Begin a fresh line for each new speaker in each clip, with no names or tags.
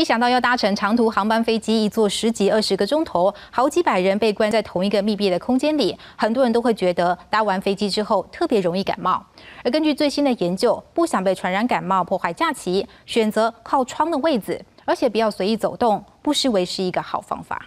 一想到要搭乘长途航班飞机，一坐十几二十个钟头，好几百人被关在同一个密闭的空间里，很多人都会觉得搭完飞机之后特别容易感冒。而根据最新的研究，不想被传染感冒破坏假期，选择靠窗的位置，而且不要随意走动，不失为是一个好方法。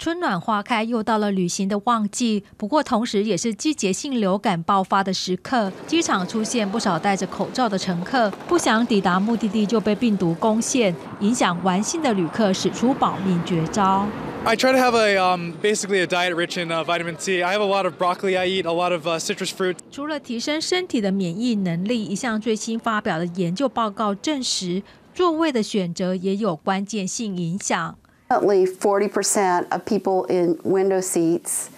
春暖花开，又到了旅行的旺季。不过，同时也是季节性流感爆发的时刻。机场出现不少戴着口罩的乘客，不想抵达目的地就被病毒攻陷，影响玩性的旅客使出保命绝招。
I try to have a um, basically a diet rich in uh, vitamin C. I have a lot of broccoli. I eat a lot of uh, citrus fruit.
除了提升身体的免疫能力，一项最新发表的研究报告证实，座位的选择也有关键性影响。
Approximately 40% of people in window seats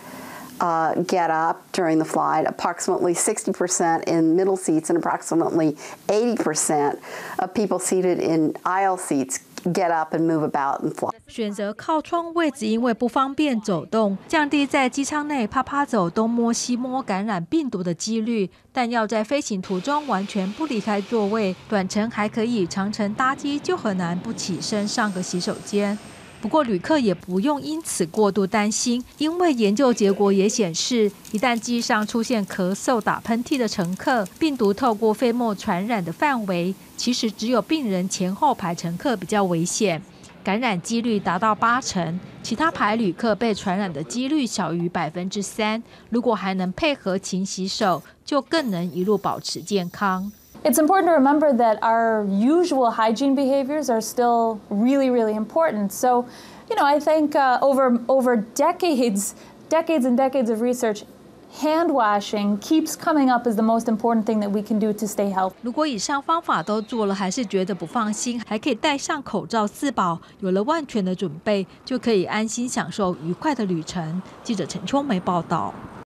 uh, get up during the flight, approximately 60% in middle seats, and approximately 80% of people seated in aisle seats get up and move about and fly.
选择靠窗位置，因为不方便走动，降低在机舱内啪啪走、东摸西摸感染病毒的几率。但要在飞行途中完全不离开座位，短程还可以，长程搭机就很难不起身上个洗手间。 不过，旅客也不用因此过度担心，因为研究结果也显示，一旦机上出现咳嗽、打喷嚏的乘客，病毒透过飞沫传染的范围，其实只有病人前后排乘客比较危险，感染几率达到八成，其他排旅客被传染的几率小于百分之三。如果还能配合勤洗手，就更能一路保持健康。
It's important to remember that our usual hygiene behaviors are still really, really important. So, you know, I think uh, over over decades, decades and decades of research, hand washing keeps coming up as the most important thing that we can do to stay healthy.
如果以上方法都做了，还是觉得不放心，还可以戴上口罩自保。有了万全的准备，就可以安心享受愉快的旅程。记者陈秋梅报道。